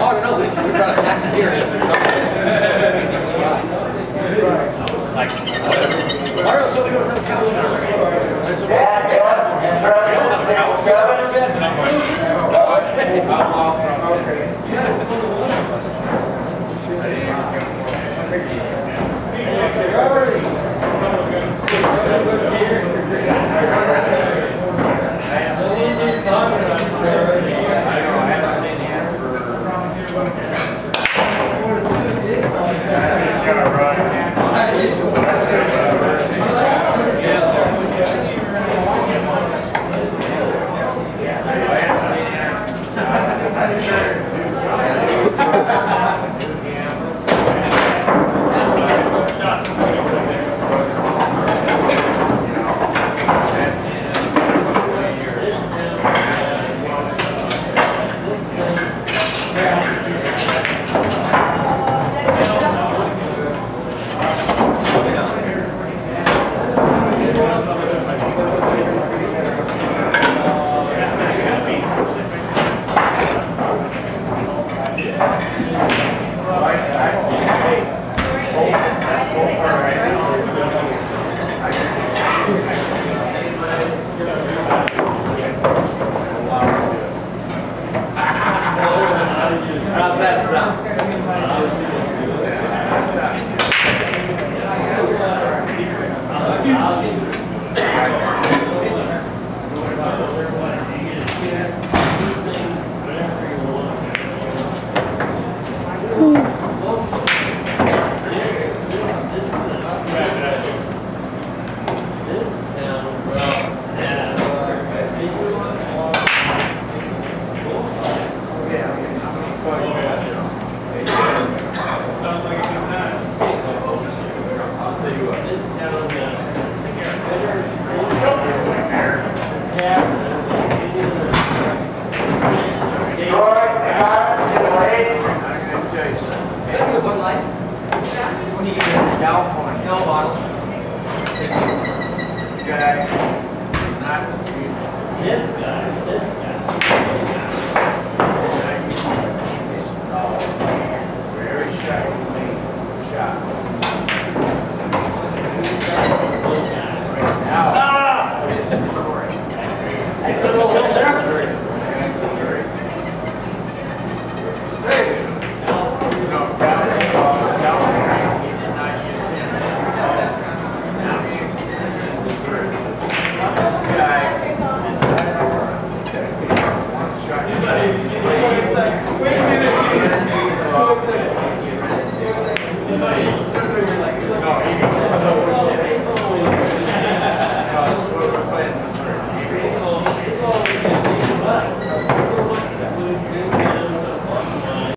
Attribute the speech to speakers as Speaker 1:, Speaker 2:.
Speaker 1: Oh, no, no, we, we brought a tax theory like, whatever. Mario, so we don't have a couch. I said, well,
Speaker 2: Yeah, yeah, Mr. President, table seven.
Speaker 1: And I'm like, okay. How's
Speaker 2: Troy, Department, table.
Speaker 1: Can I get a Bud Light? When you get it? No bottle. Thank you. This guy, this guy.